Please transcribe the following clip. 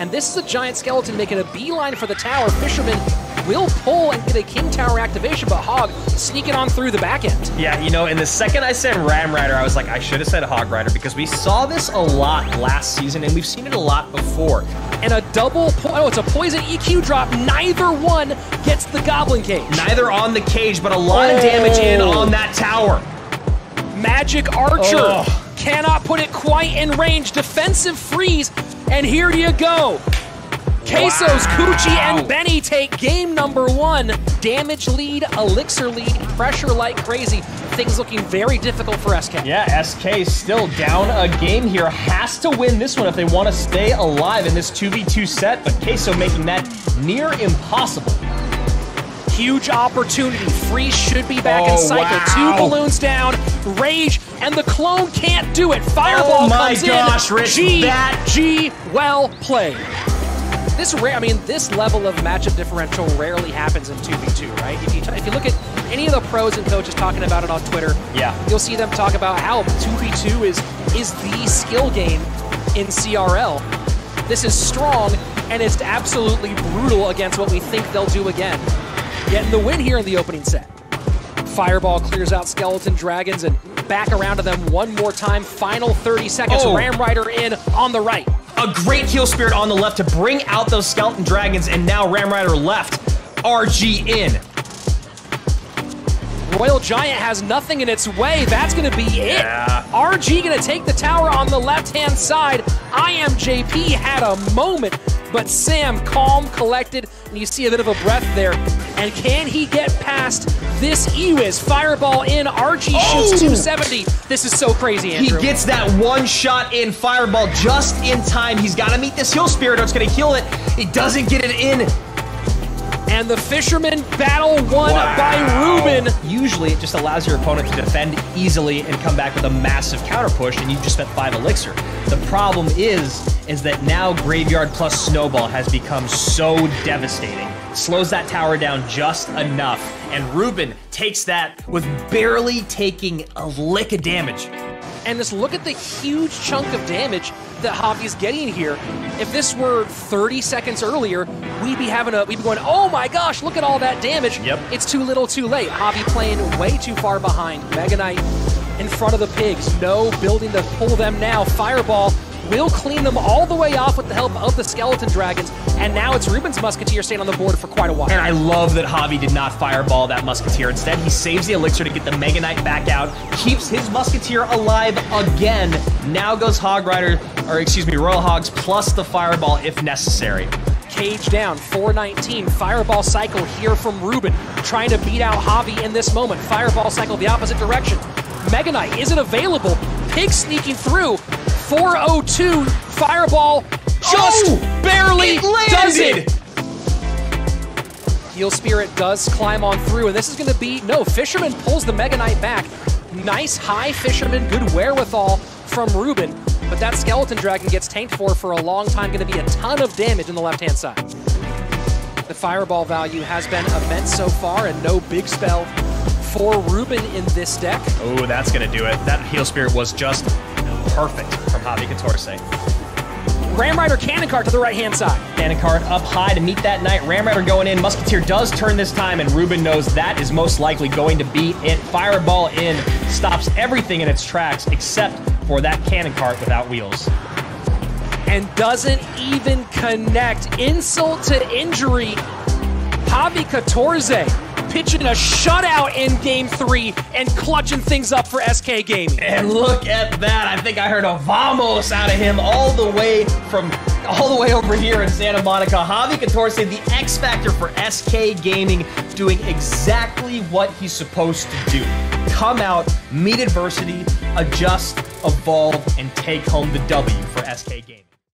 And this is a giant skeleton making a beeline for the tower. Fisherman will pull and get a King Tower activation, but Hog sneaking on through the back end. Yeah, you know, in the second I said Ram Rider, I was like, I should have said Hog Rider because we saw this a lot last season and we've seen it a lot before. And a double, oh, it's a poison EQ drop. Neither one gets the Goblin Cage. Neither on the cage, but a lot oh. of damage in oh. on that tower. Magic Archer oh. cannot put it quite in range. Defensive freeze, and here you go. Quesos, wow. Coochie, and Benny take game number one. Damage lead, elixir lead, pressure like crazy. Things looking very difficult for SK. Yeah, SK still down a game here. Has to win this one if they want to stay alive in this 2v2 set, but Queso making that near impossible. Huge opportunity. Freeze should be back oh, in cycle. Wow. Two balloons down. Rage, and the clone can't do it. Fireball oh my comes gosh, in. Rich, G, that... G, well played. This rare, I mean, this level of matchup differential rarely happens in 2v2, right? If you, if you look at any of the pros and coaches talking about it on Twitter, yeah, you'll see them talk about how 2v2 is is the skill game in CRL. This is strong, and it's absolutely brutal against what we think they'll do again. Getting the win here in the opening set. Fireball clears out Skeleton Dragons and back around to them one more time. Final 30 seconds. Oh. Ram Rider in on the right. A great heal spirit on the left to bring out those skeleton dragons, and now Ram Rider left. RG in. Royal Giant has nothing in its way. That's going to be yeah. it. RG going to take the tower on the left-hand side. I am JP had a moment, but Sam calm, collected, and you see a bit of a breath there. And can he get past this Ewiz? Fireball in, Archie oh! shoots 270. This is so crazy, Andrew. He gets that one shot in Fireball just in time. He's got to meet this Heal Spirit or it's going to kill it. He doesn't get it in. And the Fisherman battle won wow. by Ruben. Usually it just allows your opponent to defend easily and come back with a massive counter push, and you just spent five elixir. The problem is, is that now Graveyard plus Snowball has become so devastating. Slows that tower down just enough, and Ruben takes that with barely taking a lick of damage. And just look at the huge chunk of damage that Javi's getting here. If this were 30 seconds earlier, we'd be having a we'd be going, oh my gosh, look at all that damage. Yep. It's too little too late. Javi playing way too far behind. Mega Knight in front of the pigs. No building to pull them now. Fireball will clean them all the way off with the help of the Skeleton Dragons, and now it's Ruben's Musketeer staying on the board for quite a while. And I love that Javi did not fireball that Musketeer. Instead, he saves the Elixir to get the Mega Knight back out, keeps his Musketeer alive again. Now goes Hog Rider, or excuse me, Royal Hogs plus the Fireball if necessary. Cage down, 419. Fireball cycle here from Ruben, trying to beat out Javi in this moment. Fireball cycle the opposite direction. Mega Knight isn't available. Pig sneaking through. 402 Fireball just oh, barely does it. Heal Spirit does climb on through, and this is going to be, no, Fisherman pulls the Mega Knight back. Nice high Fisherman, good wherewithal from Ruben, but that Skeleton Dragon gets tanked for for a long time, going to be a ton of damage in the left-hand side. The Fireball value has been immense so far, and no big spell for Ruben in this deck. Oh, that's going to do it. That Heal Spirit was just perfect from Javi Catorce. Ram Rider Cannon Cart to the right-hand side. Cannon Cart up high to meet that knight. Ram Rider going in. Musketeer does turn this time, and Ruben knows that is most likely going to be it. Fireball in stops everything in its tracks except for that Cannon Cart without wheels. And doesn't even connect. Insult to injury. Javi Catorce pitching a shutout in game three and clutching things up for SK Gaming. And look at that. I think I heard a vamos out of him all the way from all the way over here in Santa Monica. Javi Catorce, the X Factor for SK Gaming, doing exactly what he's supposed to do. Come out, meet adversity, adjust, evolve, and take home the W for SK Gaming.